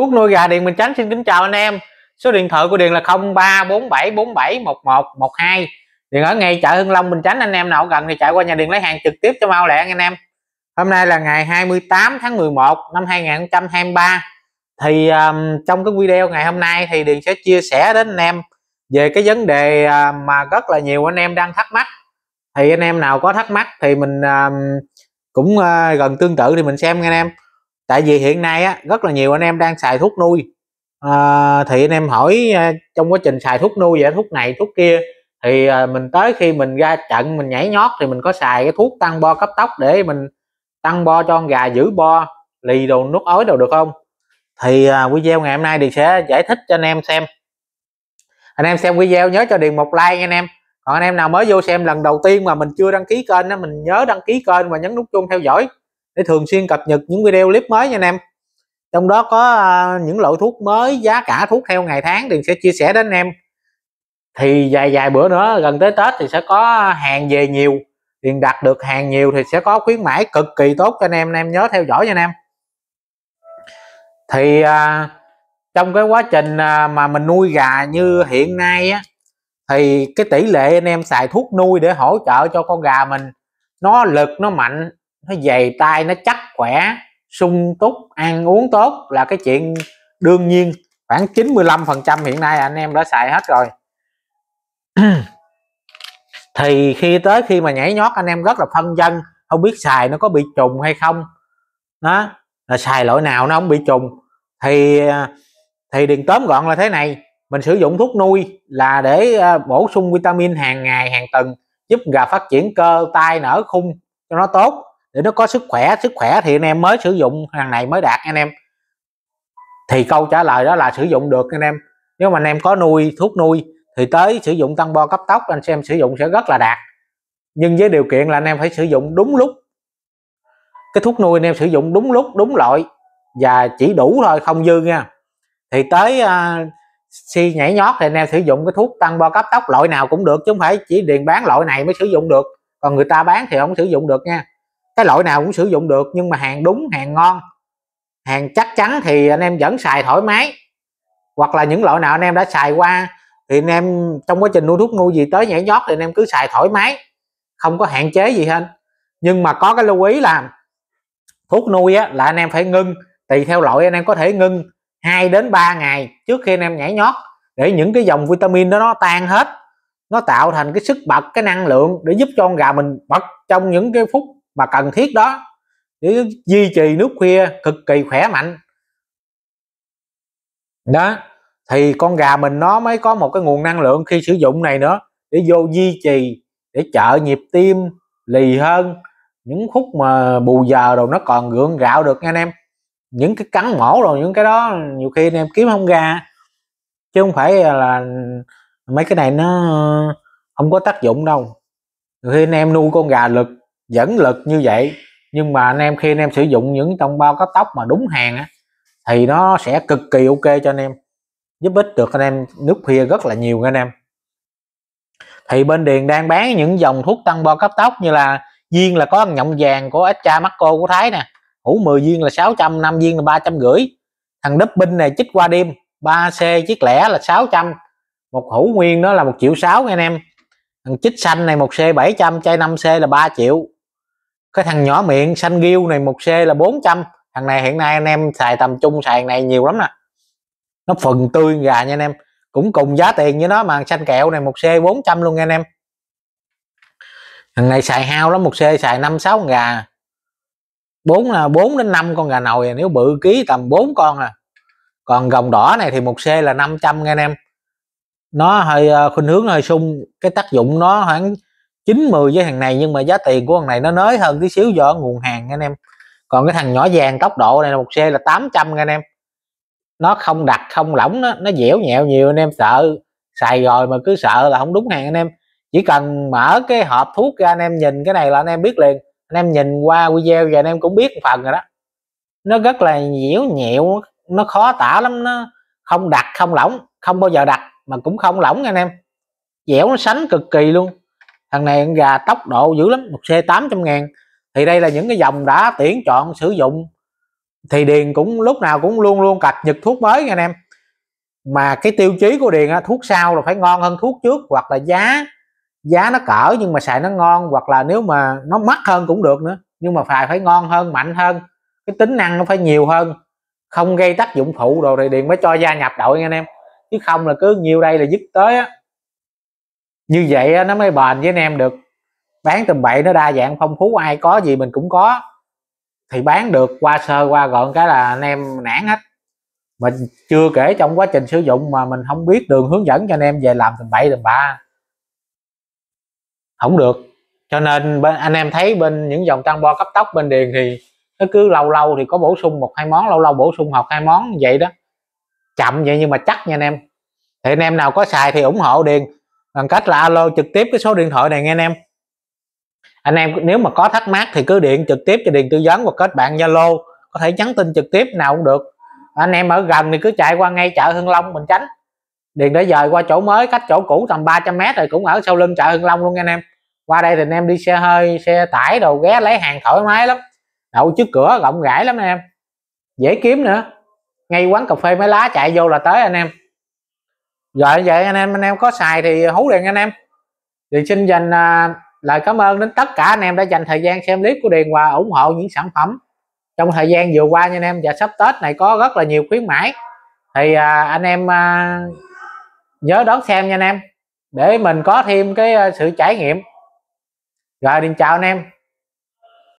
thuốc nuôi gà Điền Bình Chánh xin kính chào anh em. Số điện thoại của Điền là 0347471112 Điền ở ngay chợ Hưng Long Bình Chánh anh em nào gần thì chạy qua nhà Điền lấy hàng trực tiếp cho mau lẹ anh em. Hôm nay là ngày 28 tháng 11 năm 2023 thì um, trong cái video ngày hôm nay thì Điền sẽ chia sẻ đến anh em về cái vấn đề uh, mà rất là nhiều anh em đang thắc mắc. Thì anh em nào có thắc mắc thì mình um, cũng uh, gần tương tự thì mình xem anh em tại vì hiện nay á rất là nhiều anh em đang xài thuốc nuôi. À, thì anh em hỏi à, trong quá trình xài thuốc nuôi vậy thuốc này thuốc kia thì à, mình tới khi mình ra trận mình nhảy nhót thì mình có xài cái thuốc tăng bo cấp tốc để mình tăng bo cho con gà giữ bo lì đồ nút ối đồ được không? Thì à, video ngày hôm nay thì sẽ giải thích cho anh em xem. Anh em xem video nhớ cho điền một like anh em. Còn anh em nào mới vô xem lần đầu tiên mà mình chưa đăng ký kênh đó mình nhớ đăng ký kênh và nhấn nút chuông theo dõi để thường xuyên cập nhật những video clip mới nha anh em. Trong đó có à, những loại thuốc mới giá cả thuốc theo ngày tháng thì sẽ chia sẻ đến anh em. Thì dài dài bữa nữa gần tới tết thì sẽ có hàng về nhiều. Tiền đặt được hàng nhiều thì sẽ có khuyến mãi cực kỳ tốt cho anh em. Anh em nhớ theo dõi nha anh em. Thì à, trong cái quá trình à, mà mình nuôi gà như hiện nay á thì cái tỷ lệ anh em xài thuốc nuôi để hỗ trợ cho con gà mình nó lực nó mạnh nó dày tay, nó chắc khỏe, sung túc, ăn uống tốt là cái chuyện đương nhiên. Khoảng 95 phần trăm hiện nay anh em đã xài hết rồi. Thì khi tới khi mà nhảy nhót, anh em rất là phân dân không biết xài nó có bị trùng hay không. Đó, là xài loại nào nó không bị trùng. Thì à, thì điền tóm gọn là thế này, mình sử dụng thuốc nuôi là để à, bổ sung vitamin hàng ngày, hàng tuần, giúp gà phát triển cơ, tai, nở khung cho nó tốt để nó có sức khỏe sức khỏe thì anh em mới sử dụng hàng này mới đạt anh em. Thì câu trả lời đó là sử dụng được anh em. Nếu mà anh em có nuôi thuốc nuôi thì tới sử dụng tăng bo cấp tốc anh xem sử dụng sẽ rất là đạt. Nhưng với điều kiện là anh em phải sử dụng đúng lúc. Cái thuốc nuôi anh em sử dụng đúng lúc đúng loại và chỉ đủ thôi không dư nha. Thì tới uh, si nhảy nhót thì anh em sử dụng cái thuốc tăng bo cấp tốc loại nào cũng được chứ không phải chỉ điền bán loại này mới sử dụng được. Còn người ta bán thì không sử dụng được nha cái loại nào cũng sử dụng được, nhưng mà hàng đúng, hàng ngon. Hàng chắc chắn thì anh em vẫn xài thoải mái. Hoặc là những loại nào anh em đã xài qua, thì anh em trong quá trình nuôi thuốc nuôi gì tới nhảy nhót thì anh em cứ xài thoải mái. Không có hạn chế gì hết. Nhưng mà có cái lưu ý là thuốc nuôi á, là anh em phải ngưng. Tùy theo loại anh em có thể ngưng 2 đến 3 ngày trước khi anh em nhảy nhót để những cái dòng vitamin đó nó tan hết. Nó tạo thành cái sức bật, cái năng lượng để giúp cho con gà mình bật trong những cái phút mà cần thiết đó. Để duy trì nước khuya cực kỳ khỏe mạnh. Đó, thì con gà mình nó mới có một cái nguồn năng lượng khi sử dụng này nữa, để vô duy trì, để trợ nhịp tim lì hơn. Những phút mà bù giờ rồi nó còn gượng gạo được nha anh em. Những cái cắn mổ rồi những cái đó, nhiều khi anh em kiếm không ra. Chứ không phải là mấy cái này nó không có tác dụng đâu. Khi anh em nuôi con gà lực dẫn lực như vậy. Nhưng mà anh em khi anh em sử dụng những tông bao cấp tóc mà đúng hàng á, thì nó sẽ cực kỳ ok cho anh em, giúp ích được anh em nước khuya rất là nhiều anh em. Thì bên điền đang bán những dòng thuốc tăng bo cấp tóc như là viên là có nhộng vàng của Extra Marco của Thái nè, hũ 10 viên là 600 năm viên là ba trăm rưỡi, thằng đắp binh này chích qua đêm 3C chiếc lẻ là 600 một hũ nguyên đó là một triệu sáu anh em, thằng chích xanh này một C 700 chai 5C là 3 triệu cái thằng nhỏ miệng, xanh ghiêu này, một C là 400 thằng này hiện nay anh em xài tầm trung xài này nhiều lắm nè. Nó phần tươi gà nha anh em. Cũng cùng giá tiền với nó mà xanh kẹo này, một C 400 luôn nha anh em. Thằng này xài hao lắm, một C xài năm sáu gà. Bốn là bốn đến 5 con gà nồi à, nếu bự ký tầm 4 con à. Còn gồng đỏ này thì một C là 500 nha anh em. Nó hơi ờ, khuynh hướng hơi sung. Cái tác dụng nó khoảng 90 với thằng này nhưng mà giá tiền của thằng này nó nới hơn tí xíu do nguồn hàng anh em. Còn cái thằng nhỏ vàng tốc độ này là một xe là 800 anh em. Nó không đặt không lỏng nó, nó dẻo nhẹo nhiều anh em. Sợ xài rồi mà cứ sợ là không đúng hàng anh em. Chỉ cần mở cái hộp thuốc ra anh em nhìn cái này là anh em biết liền. Anh em nhìn qua video và anh em cũng biết phần rồi đó. Nó rất là dẻo nhẹo nó khó tả lắm nó không đặt không lỏng không bao giờ đặt mà cũng không lỏng anh em. Dẻo nó sánh cực kỳ luôn thằng này con gà tốc độ dữ lắm một xe 800 ngàn. Thì đây là những cái dòng đã tuyển chọn sử dụng. Thì điền cũng lúc nào cũng luôn luôn cập nhật thuốc mới nha anh em. Mà cái tiêu chí của điền á, thuốc sau là phải ngon hơn thuốc trước hoặc là giá giá nó cỡ nhưng mà xài nó ngon hoặc là nếu mà nó mắc hơn cũng được nữa. Nhưng mà phải phải ngon hơn mạnh hơn. Cái tính năng nó phải nhiều hơn. Không gây tác dụng phụ rồi thì điền mới cho gia nhập đội nha anh em. Chứ không là cứ nhiều đây là dứt tới á như vậy nó mới bền với anh em được. Bán tầm bậy nó đa dạng phong phú, ai có gì mình cũng có. Thì bán được, qua sơ, qua gọn cái là anh em nản hết. Mình chưa kể trong quá trình sử dụng mà mình không biết đường hướng dẫn cho anh em về làm tầm bậy, tầm ba không được. Cho nên bên, anh em thấy bên những dòng tăng bo cấp tốc bên điền thì nó cứ lâu lâu thì có bổ sung một, hai món, lâu lâu bổ sung học hai món, vậy đó. Chậm vậy nhưng mà chắc nha anh em. Thì anh em nào có xài thì ủng hộ điền bằng cách là alo trực tiếp cái số điện thoại này nghe anh em. Anh em nếu mà có thắc mắc thì cứ điện trực tiếp cho điện tư vấn hoặc kết bạn zalo, có thể nhắn tin trực tiếp, nào cũng được. Anh em ở gần thì cứ chạy qua ngay chợ hưng long mình tránh điện đã dời qua chỗ mới, cách chỗ cũ tầm 300 mét rồi, cũng ở sau lưng chợ hưng long luôn nha anh em. Qua đây thì anh em đi xe hơi, xe tải đồ ghé lấy hàng thoải mái lắm. Đậu trước cửa, rộng rãi lắm anh em. Dễ kiếm nữa. Ngay quán cà phê mấy lá chạy vô là tới anh em rồi vậy anh em anh em có xài thì hú điện anh em. Thì xin dành à, lời cảm ơn đến tất cả anh em đã dành thời gian xem clip của Điền và ủng hộ những sản phẩm. Trong thời gian vừa qua nha anh em và sắp Tết này có rất là nhiều khuyến mãi. Thì à, anh em à, nhớ đón xem nha anh em. Để mình có thêm cái à, sự trải nghiệm. Rồi Điền chào anh em.